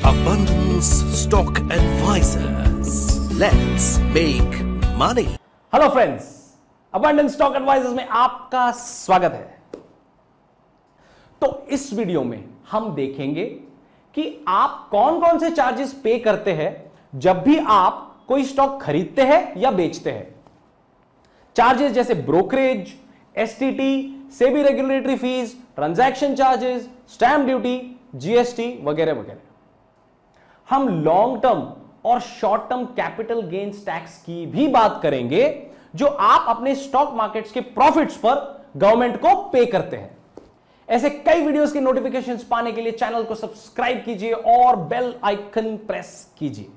Abundance, Stock Advisors. Let's make money. Hello friends abundance stock advisors में आपका स्वागत है तो इस वीडियो में हम देखेंगे कि आप कौन कौन से चार्जेस पे करते हैं जब भी आप कोई स्टॉक खरीदते हैं या बेचते हैं चार्जेस जैसे brokerage STT SEBI regulatory fees transaction charges stamp duty GST वगैरह वगैरह हम लॉन्ग टर्म और short term capital gains tax की भी बात करेंगे, जो आप अपने स्टॉक मार्केट्स के प्रॉफिट्स पर गवर्नमेंट को पे करते हैं। ऐसे कई वीडियोस के नोटिफिकेशंस पाने के लिए चैनल को सब्सक्राइब कीजिए और बेल आइकन प्रेस कीजिए।